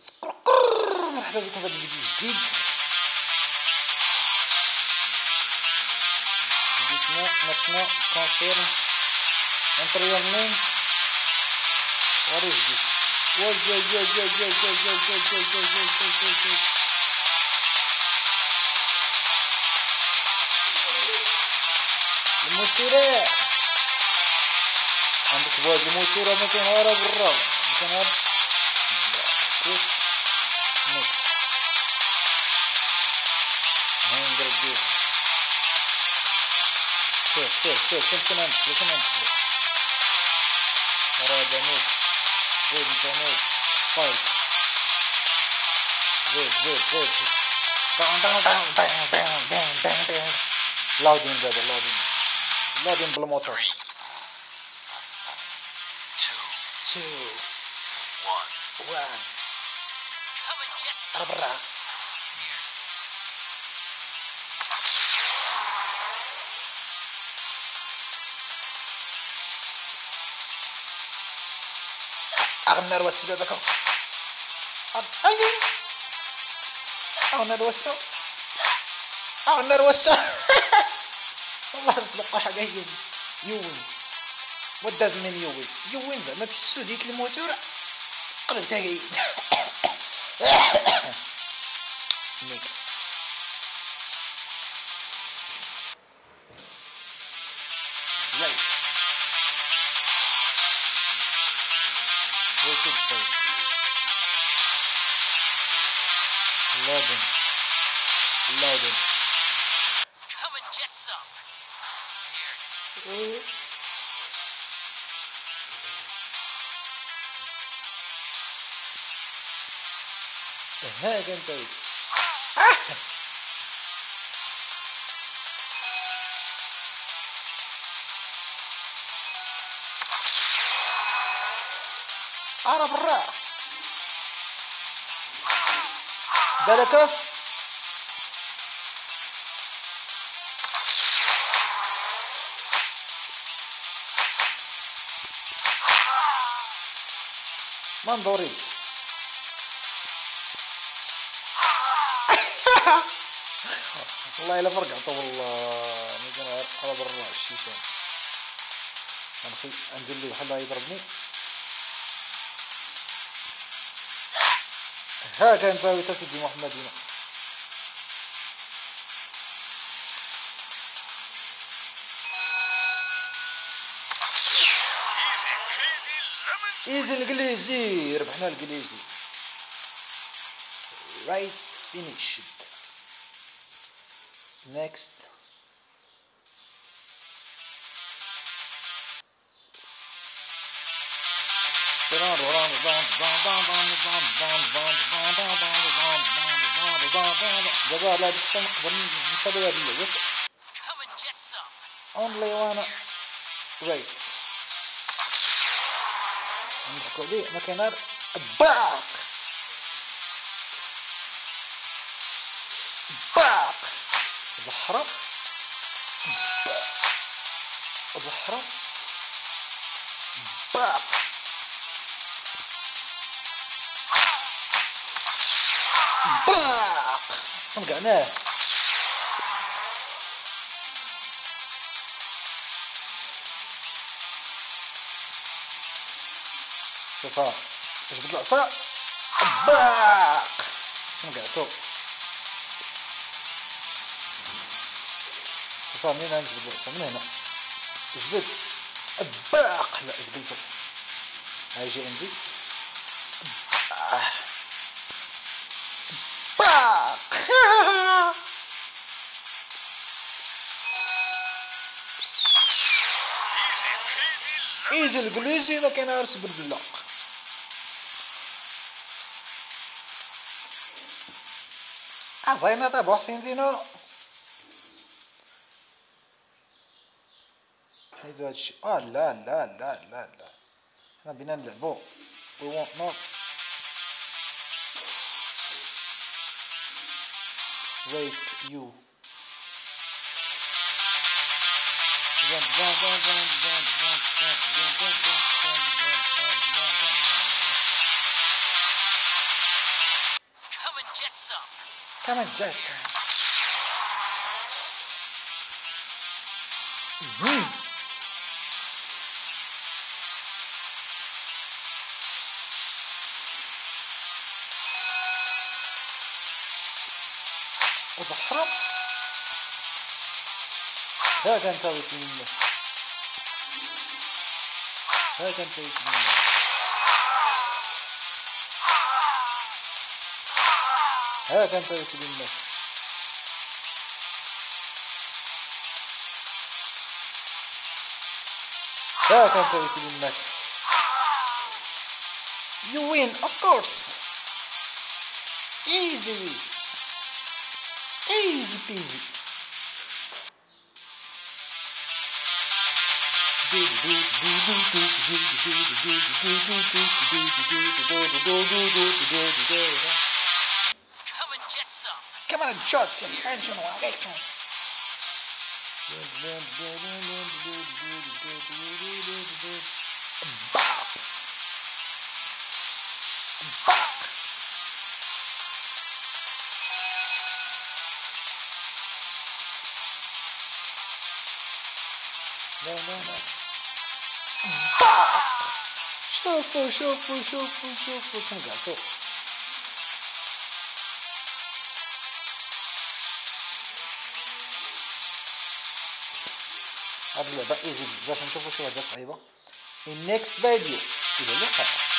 مرحبا بكم في هذا الفيديو الجديد جيتنا maintenant confirm enter your name what is this yo yo yo yo yo yo yo yo yo yo yo yo yo المثيرة عندك بعد المثيرة كاين غير برا ما كاين Все, все, все, лейтенант, лейтенант. Рада нет. Зейд, лейтенант. Файт. Зейд, зейд, зейд. Down, down, down, down, down, down, down, down. Loud in there, loud in. Loud in blue motor. Three. Two. One. One. Come and get some. أغنر الوسي بابكو أغنى أيوه. أغنر وسو. أغنى الوسو والله صدق حاجة هي يوين. وات داز مين يوين؟ يوين زعما تسوديت الموتور. قلب كي نيكست Wait. Loading. Loading. Come and get some. Dear. The heck and taste. أنا برا بالك؟ منظوري. والله الا فرقعته والله ما كان على برا الشيشان غنخلي ندير لي بحال يضربني. ها كانت تا سيدي محمدنا ايزي انجليزي ربحنا الإنجليزي. رايس فينيشد نيكست دابا على هاديك الساعة عليه ما كان باق. باق. الحرام باق. باق. صنقعناه شوفها جبد العصا باق صنقعتو شوفها منين غنجبد العصا من هنا جبد باق لا زبلتو هاي جي عندي. باق يجي الكليزي ما كينهارش بالبلاق. زينة طيب حسين زينو حيدو هادشي. آه لا لا لا لا لا. حنا بينا نلعبو. وي وونت نوت wait you. Come and get some. Mm-hmm. وضحرب You win, of course. Easy, easy. Easy peasy. Come and get some. Come on, shots and action action. Bop. Bop. لا لا لا باب شوفوا شوفوا شوفوا شوفوا سمعتوا هاد اللعبة easy بزاف نشوفوا شي وحدة صعيبة في ال next video إلى اللقاء